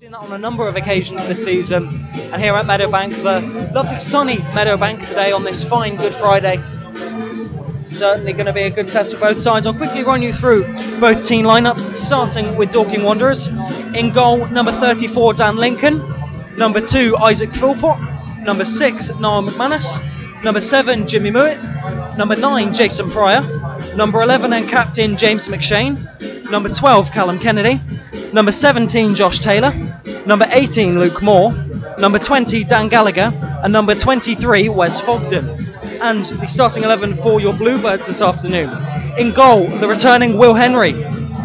Seen that on a number of occasions this season, and here at Meadowbank, the lovely sunny Meadowbank today on this fine Good Friday. Certainly going to be a good test for both sides. I'll quickly run you through both team lineups, starting with Dorking Wanderers. In goal, number 34, Dan Lincoln. Number 2, Isaac Philpott. Number 6, Niall McManus. Number 7, Jimmy Muitt. Number 9, Jason Prior. Number 11 and captain, James McShane. Number 12, Callum Kennedy. Number 17, Josh Taylor. Number 18, Luke Moore. Number 20, Dan Gallagher. And number 23, Wes Fogden and the starting 11 for your Bluebirds this afternoon. In goal, the returning Will Henry.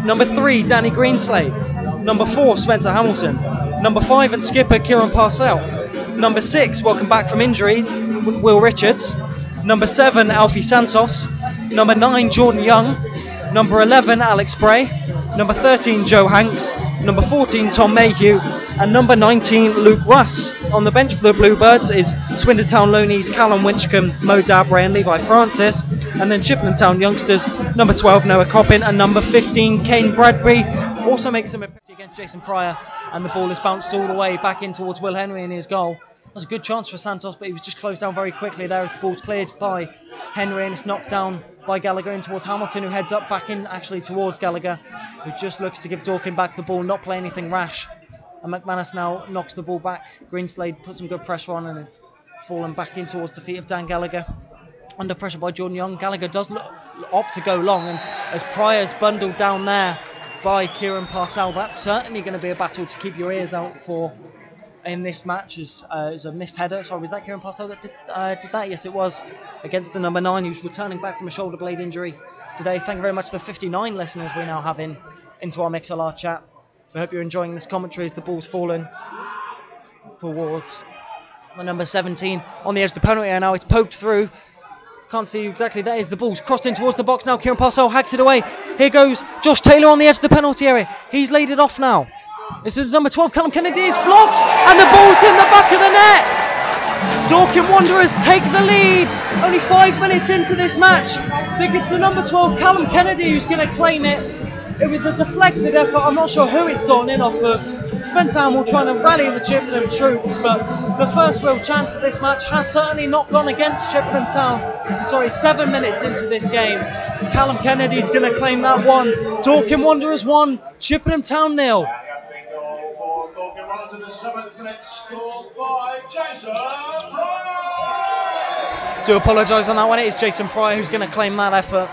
Number 3, Danny Greenslade. Number 4, Spencer Hamilton. Number 5 and skipper Kieran Parselle. Number 6, welcome back from injury, Will Richards. Number 7, Alfie Santos. Number 9, Jordan Young. Number 11, Alex Bray. Number 13, Joe Hanks. Number 14, Tom Mayhew. And number 19, Luke Russ. On the bench for the Bluebirds is Swindon Town Lonies, Callum Winchcombe, Mo Dabre, and Levi Francis. And then Chippenham Town youngsters, number 12, Noah Coppin, and number 15, Kane Bradbury. Also makes some against Jason Prior, and the ball is bounced all the way back in towards Will Henry in his goal. Was a good chance for Santos, but he was just closed down very quickly there as the ball's cleared by Henry and it's knocked down by Gallagher in towards Hamilton, who heads up back in actually towards Gallagher, who just looks to give Dorking back the ball, not play anything rash. And McManus now knocks the ball back. Greenslade puts some good pressure on, and it's fallen back in towards the feet of Dan Gallagher. Under pressure by Jordan Young, Gallagher does look, opt to go long, and as Prior's bundled down there by Kieran Parselle, that's certainly going to be a battle to keep your ears out for in this match is, uh, a missed header. Sorry, was that Kieran Parselle that did, uh, did, that? Yes, it was. Against the number nine, who's returning back from a shoulder blade injury today. Thank you very much to the 59 listeners we now have in into our Mixlr chat. I hope you're enjoying this commentary as the ball's fallen forwards. The number 17 on the edge of the penalty area now. It's poked through. Can't see exactly. That is the ball's crossed in towards the box now. Kieran Parselle hacks it away. Here goes Josh Taylor on the edge of the penalty area. He's laid it off now. This is number 12, Callum Kennedy is blocked, and the ball's in the back of the net. Dorking Wanderers take the lead. Only five minutes into this match. I think it's the number 12, Callum Kennedy, who's going to claim it. It was a deflected effort. I'm not sure who it's gone in off of. Spencer Hamill trying to rally the Chippenham troops, but the first real chance of this match has certainly not gone against Chippenham Town. Sorry, seven minutes into this game. Callum Kennedy's going to claim that one. Dorking Wanderers one, Chippenham Town nil to the seventh minute, scored by Jason Prior. Do apologise on that one. It is Jason Prior who's going to claim that effort.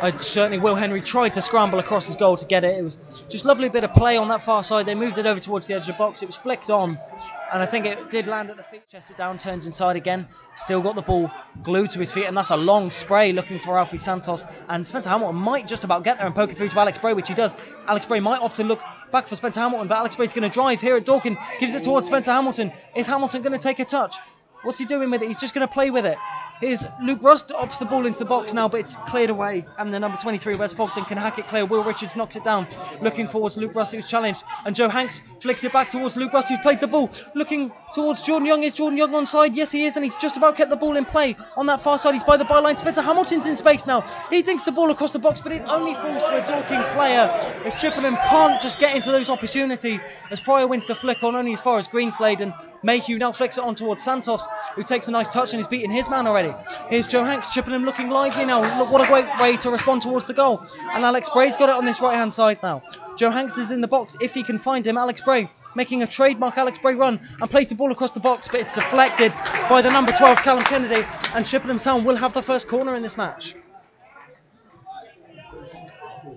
I certainly Will Henry tried to scramble across his goal to get it. It was just lovely bit of play on that far side. They moved it over towards the edge of the box. It was flicked on, and I think it did land at the feet. Chest it down, turns inside again. Still got the ball glued to his feet, and that's a long spray looking for Alfie Santos. And Spencer Hamilton might just about get there and poke it through to Alex Bray, which he does. Alex Bray might opt to look back for Spencer Hamilton, but Alex Bray's going to drive here at Dorking. Gives it towards Spencer Hamilton. Is Hamilton going to take a touch? What's he doing with it? He's just going to play with it. Here's Luke Russ ops the ball into the box now, but it's cleared away. And the number 23, Wes Fogden, can hack it clear. Will Richards knocks it down, looking towards Luke Russ, who's challenged. And Joe Hanks flicks it back towards Luke Russ, who's played the ball. Looking towards Jordan Young. Is Jordan Young on side? Yes, he is. And he's just about kept the ball in play. On that far side, he's by the byline. Spencer Hamilton's in space now. He dinks the ball across the box, but it's only falls to a Dorking player. As Chippenham can't just get into those opportunities. As Prior wins the flick on only as far as Greenslade. And Mayhew now flicks it on towards Santos, who takes a nice touch and is beating his man already. Here's Joe Hanks, Chippenham looking lively now. Look, what a great way to respond towards the goal. And Alex Bray's got it on this right hand side now. Joe Hanks is in the box if he can find him. Alex Bray making a trademark Alex Bray run and plays the ball across the box, but it's deflected by the number 12, Callum Kennedy. And Chippenham Town will have the first corner in this match.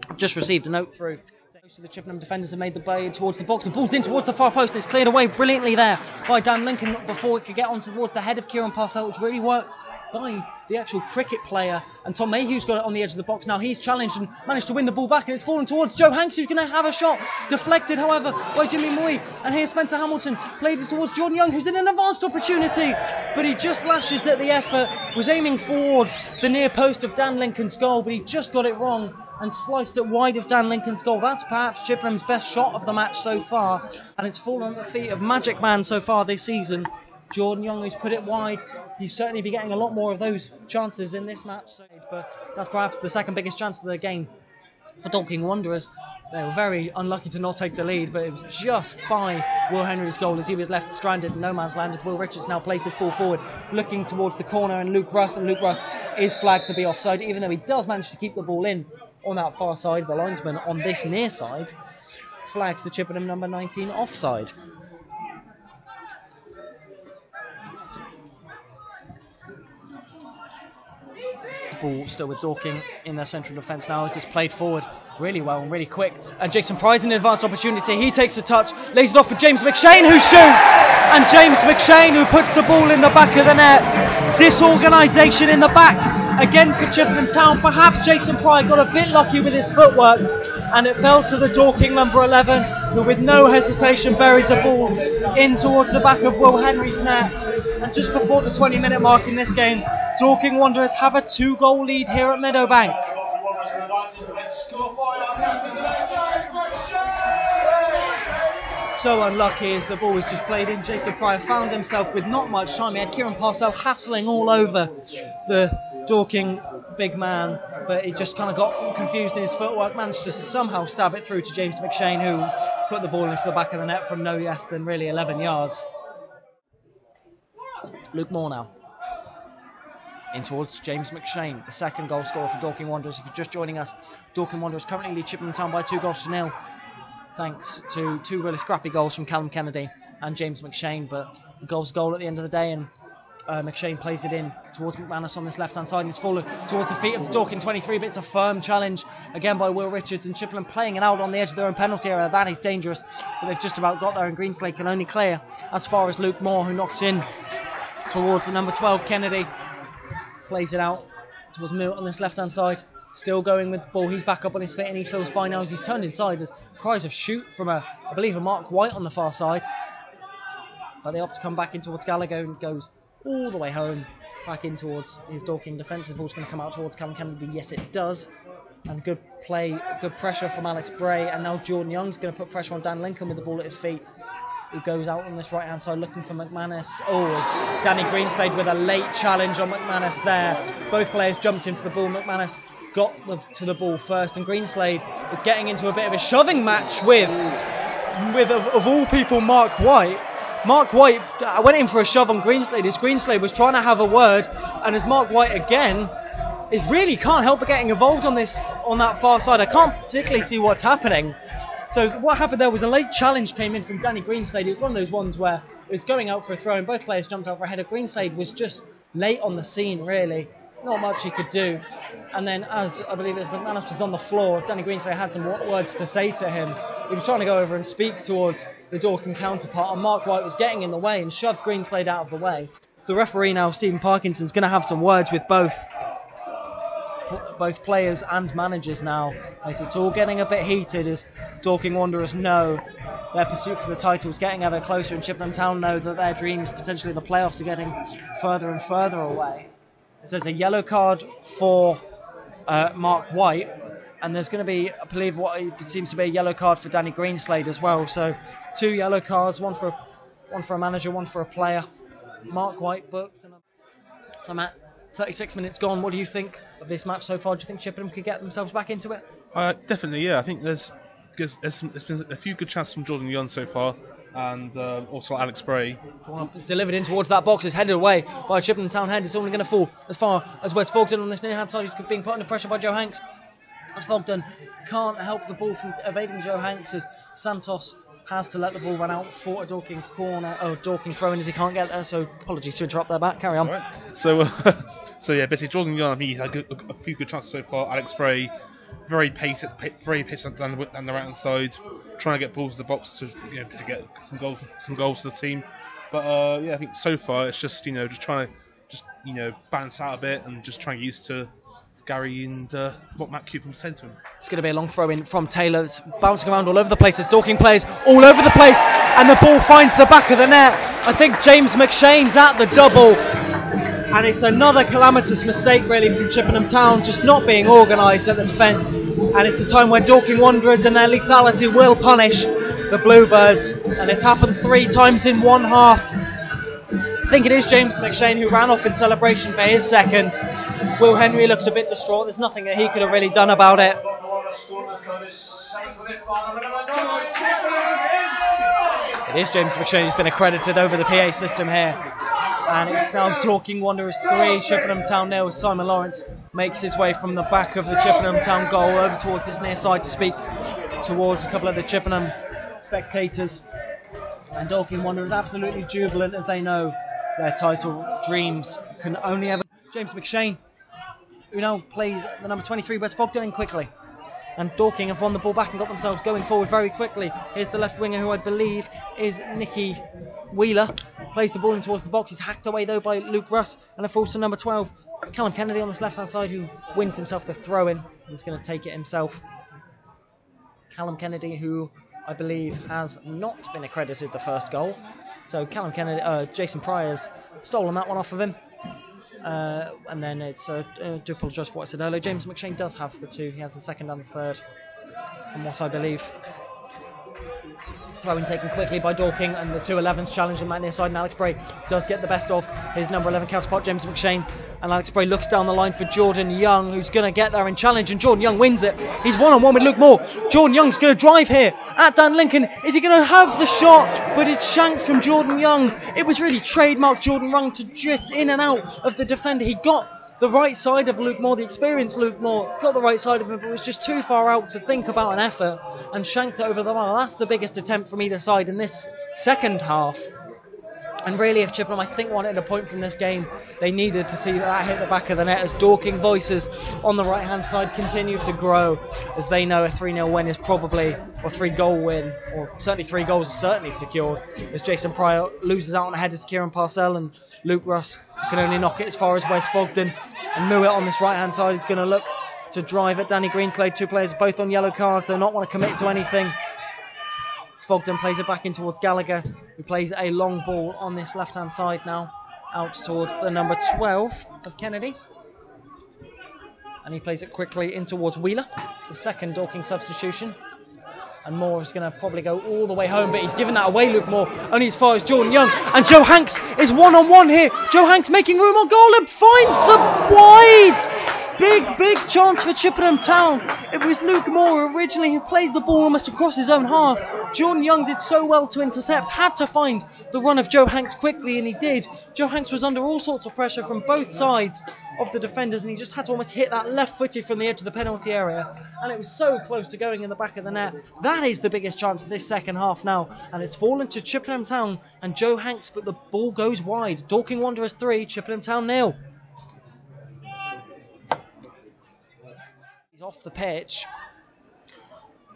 I've just received a note through. Most of the Chippenham defenders have made the play towards the box. The ball's in towards the far post it's cleared away brilliantly there by Dan Lincoln before it could get on towards the head of Kieran Parselle, which really worked by the actual cricket player. And Tom Mayhew's got it on the edge of the box now. He's challenged and managed to win the ball back, and it's fallen towards Joe Hanks, who's going to have a shot. Deflected, however, by Jimmy Moy. And here's Spencer Hamilton, played it towards Jordan Young, who's in an advanced opportunity. But he just lashes at the effort, was aiming towards the near post of Dan Lincoln's goal, but he just got it wrong and sliced it wide of Dan Lincoln's goal. That's perhaps Chippenham's best shot of the match so far, and it's fallen at the feet of Magic Man so far this season. Jordan Young, who's put it wide, he's certainly be getting a lot more of those chances in this match. But that's perhaps the second biggest chance of the game for Dorking Wanderers. They were very unlucky to not take the lead, but it was just by Will Henry's goal as he was left stranded in no man's land. As Will Richards now plays this ball forward, looking towards the corner, and Luke Russ, and Luke Russ is flagged to be offside, even though he does manage to keep the ball in on that far side. The linesman on this near side flags the Chippenham number 19 offside. Ball still with Dorking in their central defence now as this played forward really well and really quick. And Jason Prior in an advanced opportunity. He takes a touch, lays it off for James McShane who shoots. And James McShane who puts the ball in the back of the net. Disorganisation in the back again for Chippenham Town. Perhaps Jason Prior got a bit lucky with his footwork and it fell to the Dorking number 11 who with no hesitation buried the ball in towards the back of Will Henry's net. And just before the 20 minute mark in this game, Dorking Wanderers have a two goal lead here at Meadowbank. So unlucky as the ball was just played in. Jason Prior found himself with not much time. He had Kieran Parselle hassling all over the Dorking big man, but he just kind of got confused in his footwork, managed to somehow stab it through to James McShane, who put the ball into the back of the net from no less than really 11 yards. Luke Moore now in towards James McShane, the second goal scorer for Dorking Wanderers. If you're just joining us, Dorking Wanderers currently lead Chippenham Town by two goals to nil, thanks to two really scrappy goals from Callum Kennedy and James McShane. But the goal's goal at the end of the day, and uh, McShane plays it in towards McManus on this left hand side and it's fallen towards the feet of Dorking 23. But it's a firm challenge again by Will Richards and Chippenham playing it out on the edge of their own penalty area. That is dangerous, but they've just about got there, and Greenslade can only clear as far as Luke Moore, who knocks in towards the number 12 Kennedy plays it out towards Milt on this left hand side. Still going with the ball. He's back up on his feet and he feels fine now as he's turned inside. There's cries of shoot from a, I believe, a Marc White on the far side. But they opt to come back in towards Gallagher and goes all the way home, back in towards his Dorking defensive ball's going to come out towards Callum Kennedy. Yes, it does. And good play, good pressure from Alex Bray. And now Jordan Young's going to put pressure on Dan Lincoln with the ball at his feet who goes out on this right hand side looking for McManus. Oh, as Danny Greenslade with a late challenge on McManus there. Both players jumped into the ball. McManus got the, to the ball first, and Greenslade is getting into a bit of a shoving match with, with of, of all people, Marc White. Marc White I went in for a shove on Greenslade as Greenslade was trying to have a word, and as Marc White again is really can't help but getting involved on this on that far side. I can't particularly see what's happening. So what happened there was a late challenge came in from Danny Greenslade. It was one of those ones where it was going out for a throw and both players jumped out for a header. Greenslade was just late on the scene, really. Not much he could do. And then, as I believe it was McManus was on the floor, Danny Greenslade had some words to say to him. He was trying to go over and speak towards the Dorking counterpart, and Marc White was getting in the way and shoved Greenslade out of the way. The referee now, Stephen Parkinson, is going to have some words with both both players and managers now. It's all getting a bit heated as Dorking Wanderers know their pursuit for the title is getting ever closer, and Chippenham Town know that their dreams, potentially the playoffs, are getting further and further away. There's a yellow card for uh, Marc White, and there's going to be, I believe, what seems to be a yellow card for Danny Greenslade as well. So, two yellow cards, one for one for a manager, one for a player. Marc White booked. So, Matt, 36 minutes gone. What do you think of this match so far? Do you think Chippenham could get themselves back into it? Uh, definitely, yeah. I think there's there's, there's, there's been a few good chances from Jordan Young so far, and uh, also Alex Bray. it's delivered in towards that box. It's headed away by Chippenham Town head. It's only going to fall as far as Wes Fogden on this near hand side. He's being put under pressure by Joe Hanks. As Fogden can't help the ball from evading Joe Hanks as Santos has to let the ball run out for a Dorking corner. Oh, Dorking throwing as he can't get there. So apologies to interrupt there, back. Carry on. Right. So, uh, so yeah, basically Jordan Young. I he's had a, a, few good chances so far. Alex Bray, very patient, very patient down the, down the right hand side, trying to get balls to the box to you know to get some goals, some goals to the team. But uh, yeah, I think so far it's just you know just trying to just you know balance out a bit and just trying to get used to Gary and uh, what Matt Cooper said to him. It's going to be a long throw in from Taylor. It's bouncing around all over the place. There's Dorking players all over the place, and the ball finds the back of the net. I think James McShane's at the double, and it's another calamitous mistake, really, from Chippenham Town, just not being organised at the defence. And it's the time where Dorking Wanderers and their lethality will punish the Bluebirds, and it's happened three times in one half. I think it is James McShane who ran off in celebration for his second. Will Henry looks a bit distraught. There's nothing that he could have really done about it. It is James McShane who's been accredited over the PA system here. And it's now Dorking Wanderers 3, Chippenham Town nil. Simon Lawrence makes his way from the back of the Chippenham Town goal over towards this near side to speak towards a couple of the Chippenham spectators. And Dorking Wanderers absolutely jubilant as they know their title dreams can only ever. James McShane, now plays the number 23, Wes Fogden in quickly. And Dorking have won the ball back and got themselves going forward very quickly. Here's the left winger, who I believe is Nicky Wheeler. Plays the ball in towards the box. He's hacked away though by Luke Russ. And it falls to number 12, Callum Kennedy on this left hand side, who wins himself the throw in. He's going to take it himself. Callum Kennedy, who I believe has not been accredited the first goal. So Callum Kennedy, uh, Jason Prior's stolen that one off of him. Uh, and then it's, uh, uh, what I said earlier. James McShane does have the two. He has the second and the third, from what I believe. Throw in taken quickly by Dorking, and the two 11s challenge on that near side. And Alex Bray does get the best of his number 11 counterpart, James McShane. And Alex Bray looks down the line for Jordan Young, who's going to get there and challenge. And Jordan Young wins it. He's one on one with Luke Moore. Jordan Young's going to drive here at Dan Lincoln. Is he going to have the shot? But it's shanked from Jordan Young. It was really trademark Jordan Young to drift in and out of the defender. He got the right side of Luke Moore, the experienced Luke Moore, got the right side of him, but was just too far out to think about an effort and shanked it over the bar. That's the biggest attempt from either side in this second half. And really, if Chippenham, I think, wanted a point from this game, they needed to see that, that hit the back of the net as Dorking voices on the right hand side continue to grow as they know a 3 0 win is probably, or 3 goal win, or certainly 3 goals are certainly secured. As Jason Prior loses out on a header to Kieran Parselle and Luke Russ can only knock it as far as Wes Fogden. And Muitt on this right hand side is going to look to drive at Danny Greenslade. Two players both on yellow cards. They not want to commit to anything. Fogden plays it back in towards Gallagher, who plays a long ball on this left hand side now, out towards the number 12 of Kennedy. And he plays it quickly in towards Wheeler, the second Dorking substitution. And Moore is going to probably go all the way home, but he's given that away, Luke Moore, only as far as Jordan Young. And Joe Hanks is one on one here. Joe Hanks making room on goal and finds the wide. Big, big chance for Chippenham Town. It was Luke Moore originally who played the ball almost across his own half. Jordan Young did so well to intercept, had to find the run of Joe Hanks quickly, and he did. Joe Hanks was under all sorts of pressure from both sides of the defenders, and he just had to almost hit that left footed from the edge of the penalty area. And it was so close to going in the back of the net. That is the biggest chance of this second half now, and it's fallen to Chippenham Town and Joe Hanks, but the ball goes wide. Dorking Wanderers 3, Chippenham Town nil. Off the pitch.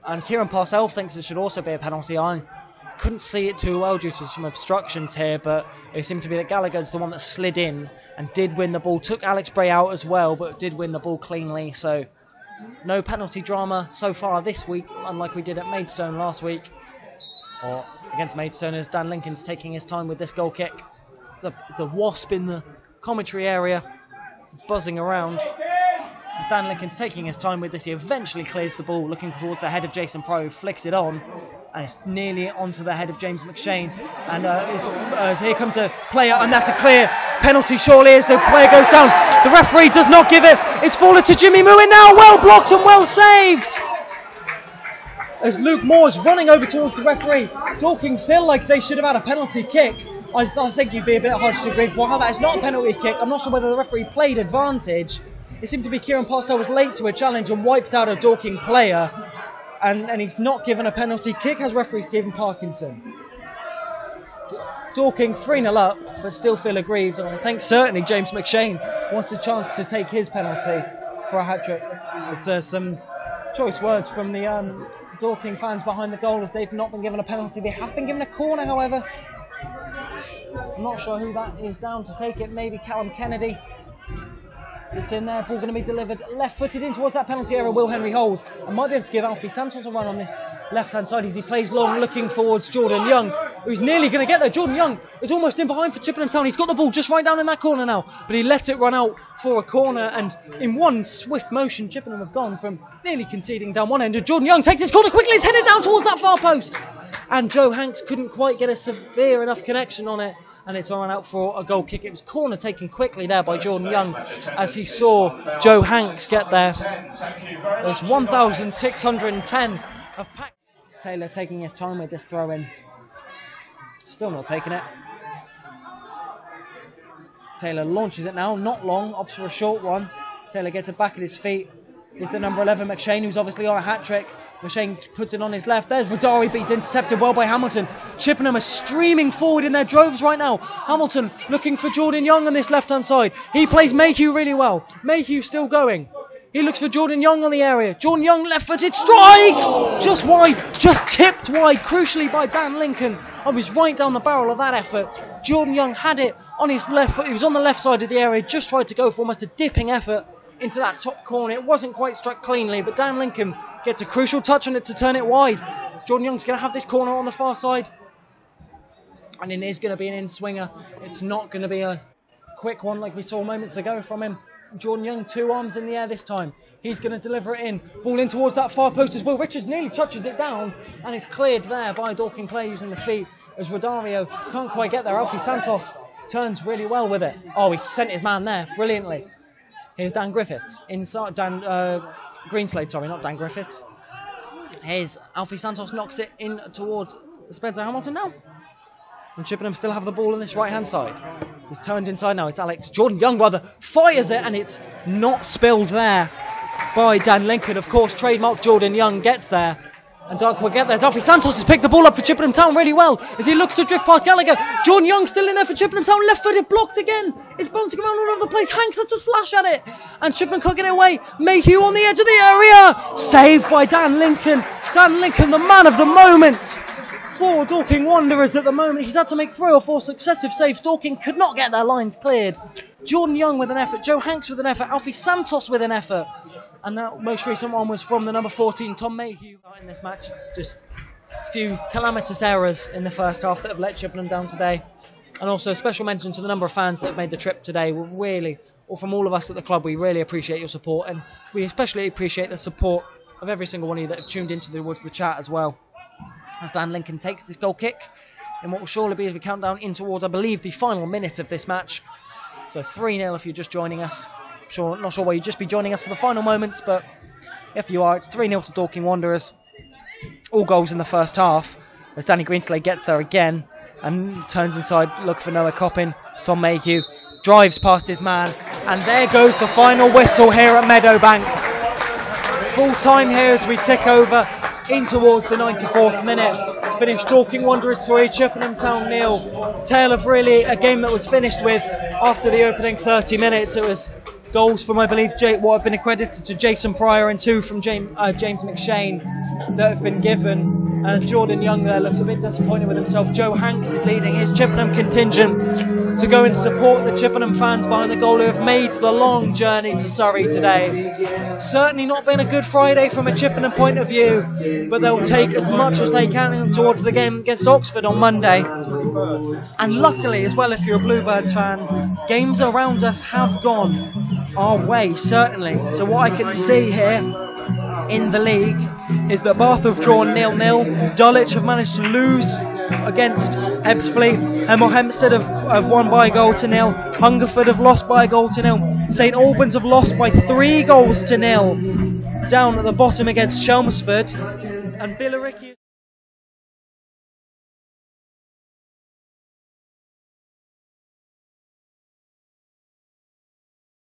And Kieran Parselle thinks it should also be a penalty. I couldn't see it too well due to some obstructions here, but it seemed to be that Gallagher's the one that slid in and did win the ball. Took Alex Bray out as well, but did win the ball cleanly. So no penalty drama so far this week, unlike we did at Maidstone last week. Or against Maidstone as Dan Lincoln's taking his time with this goal kick. It's a, it's a wasp in the commentary area, buzzing around. Dan Lincoln's taking his time with this. He eventually clears the ball, looking towards the head of Jason Pro, flicks it on. And it's nearly onto the head of James McShane. And uh, uh, here comes a player, and that's a clear penalty, surely, as the player goes down. The referee does not give it. It's fallen to Jimmy Muitt now. Well blocked and well saved. As Luke Moore's running over towards the referee, Dorking feel like they should have had a penalty kick. I, th- I think you'd be a bit harsh to agree. Well, it's not a penalty kick? I'm not sure whether the referee played advantage. It seemed to be Kieran Parselle was late to a challenge and wiped out a Dorking player, and, and he's not given a penalty kick, as referee Stephen Parkinson. Dorking 3 0 up, but still feel aggrieved, and I think certainly James McShane wants a chance to take his penalty for a hat trick. It's uh, some choice words from the um, Dorking fans behind the goal as they've not been given a penalty. They have been given a corner, however. I'm not sure who that is down to take it. Maybe Callum Kennedy. It's in there. Ball going to be delivered left footed in towards that penalty area. Will Henry holds and might be able to give Alfie Santos a run on this left hand side as he plays long, looking towards Jordan Young, who's nearly going to get there. Jordan Young is almost in behind for Chippenham Town. He's got the ball just right down in that corner now, but he let it run out for a corner. And in one swift motion, Chippenham have gone from nearly conceding down one end. And Jordan Young takes his corner quickly. It's headed down towards that far post. And Joe Hanks couldn't quite get a severe enough connection on it and it's on out for a goal kick. It was corner taken quickly there by Jordan Young as he saw Joe Hanks get there. There's 1,610 of pack. Taylor taking his time with this throw in. Still not taking it. Taylor launches it now, not long, opts for a short one. Taylor gets it back at his feet. Is the number 11 McShane, who's obviously on a hat trick. McShane puts it on his left. There's Rodari, but he's intercepted well by Hamilton. Chippenham are streaming forward in their droves right now. Hamilton looking for Jordan Young on this left hand side. He plays Mayhew really well. Mayhew still going. He looks for Jordan Young on the area. Jordan Young left footed strike! Just wide, just tipped wide, crucially by Dan Lincoln. I was right down the barrel of that effort. Jordan Young had it on his left foot. He was on the left side of the area, just tried to go for almost a dipping effort into that top corner. It wasn't quite struck cleanly, but Dan Lincoln gets a crucial touch on it to turn it wide. Jordan Young's going to have this corner on the far side. And it is going to be an in swinger. It's not going to be a quick one like we saw moments ago from him. Jordan Young, two arms in the air this time. He's going to deliver it in. Ball in towards that far post as well. Richards nearly touches it down, and it's cleared there by a Dorking player using the feet as Rodario can't quite get there. Alfie Santos turns really well with it. Oh, he sent his man there brilliantly. Here's Dan Griffiths inside. Dan uh, Greenslade, sorry, not Dan Griffiths. Here's Alfie Santos knocks it in towards Spencer Hamilton now. And Chippenham still have the ball on this right hand side. It's turned inside now. It's Alex Jordan Young, rather, fires it, and it's not spilled there by Dan Lincoln. Of course, trademark Jordan Young gets there. And Dark will get there. Alfie Santos has picked the ball up for Chippenham Town really well as he looks to drift past Gallagher. Jordan Young still in there for Chippenham Town. Left footed, blocked again. It's bouncing around all over the place. Hanks has to slash at it. And Chippenham can't get it away. Mayhew on the edge of the area. Saved by Dan Lincoln. Dan Lincoln, the man of the moment for Dorking Wanderers at the moment. He's had to make three or four successive saves. Dorking could not get their lines cleared. Jordan Young with an effort, Joe Hanks with an effort, Alfie Santos with an effort. And that most recent one was from the number 14, Tom Mayhew. In this match, it's just a few calamitous errors in the first half that have let Chippenham down today. And also a special mention to the number of fans that have made the trip today. We really, or from all of us at the club, we really appreciate your support. And we especially appreciate the support of every single one of you that have tuned into the, towards the chat as well as Dan Lincoln takes this goal kick in what will surely be as we count down in towards, I believe, the final minute of this match. So 3 0 if you're just joining us. Sure, not sure why you'd just be joining us for the final moments, but if you are, it's 3 0 to Dorking Wanderers. All goals in the first half as Danny Greenslade gets there again and turns inside, look for Noah Coppin. Tom Mayhew drives past his man, and there goes the final whistle here at Meadowbank. Full time here as we tick over in towards the 94th minute. It's finished Dorking Wanderers 3, Chippenham Town nil. Tale of really a game that was finished with after the opening 30 minutes. It was goals from, I believe, Jay, what have been accredited to Jason Prior and two from James, uh, James McShane that have been given. And Jordan Young there looks a bit disappointed with himself. Joe Hanks is leading his Chippenham contingent to go and support the Chippenham fans behind the goal who have made the long journey to Surrey today. Certainly not been a good Friday from a Chippenham point of view, but they'll take as much as they can towards the game against Oxford on Monday. And luckily, as well, if you're a Bluebirds fan, games around us have gone our way, certainly. So, what I can see here in the league is that Bath have drawn nil-nil. Dulwich have managed to lose against Ebbsfleet. Hemel Hempstead have, have won by a goal to nil. Hungerford have lost by a goal to nil. St Albans have lost by three goals to nil. Down at the bottom against Chelmsford. And Billericay...